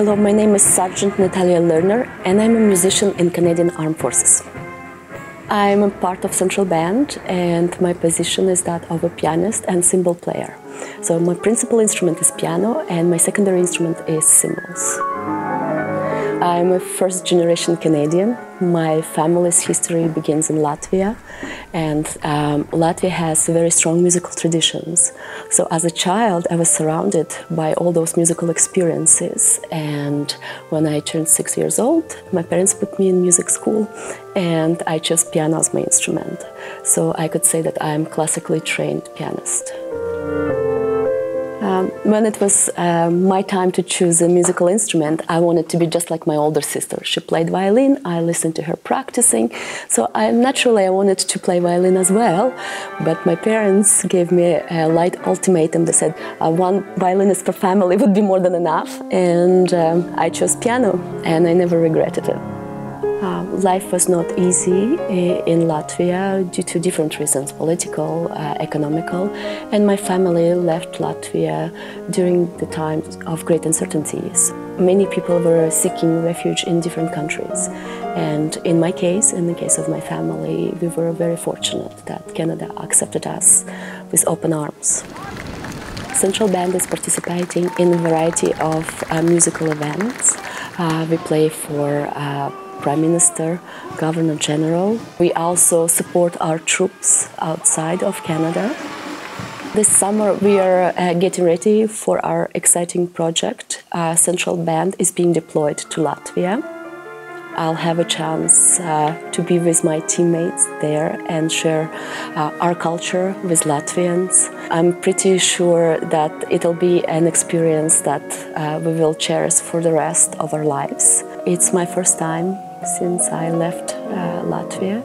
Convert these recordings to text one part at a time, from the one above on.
Hello, my name is Sergeant Natalia Lerner, and I'm a musician in Canadian Armed Forces. I'm a part of Central Band, and my position is that of a pianist and cymbal player. So my principal instrument is piano, and my secondary instrument is cymbals. I'm a first generation Canadian. My family's history begins in Latvia, and um, Latvia has very strong musical traditions. So, as a child, I was surrounded by all those musical experiences. And when I turned six years old, my parents put me in music school, and I chose piano as my instrument. So, I could say that I'm a classically trained pianist. Um, when it was uh, my time to choose a musical instrument, I wanted to be just like my older sister. She played violin. I listened to her practicing, so I, naturally I wanted to play violin as well. But my parents gave me a light ultimatum. They said uh, one violinist per family would be more than enough, and um, I chose piano, and I never regretted it. Um, life was not easy eh, in Latvia due to different reasons political, uh, economical, and my family left Latvia during the times of great uncertainties. Many people were seeking refuge in different countries, and in my case, in the case of my family, we were very fortunate that Canada accepted us with open arms. Central Band is participating in a variety of uh, musical events. Uh, we play for uh, Prime Minister, Governor General. We also support our troops outside of Canada. This summer, we are uh, getting ready for our exciting project. Uh, Central Band is being deployed to Latvia. I'll have a chance uh, to be with my teammates there and share uh, our culture with Latvians. I'm pretty sure that it'll be an experience that uh, we will cherish for the rest of our lives. It's my first time since I left uh, Latvia.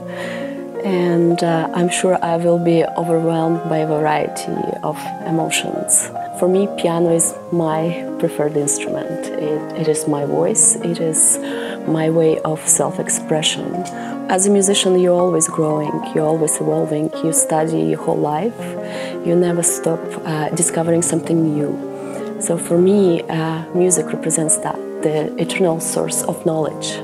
And uh, I'm sure I will be overwhelmed by a variety of emotions. For me, piano is my preferred instrument. It, it is my voice, it is my way of self expression. As a musician, you're always growing, you're always evolving, you study your whole life, you never stop uh, discovering something new. So for me, uh, music represents that the eternal source of knowledge.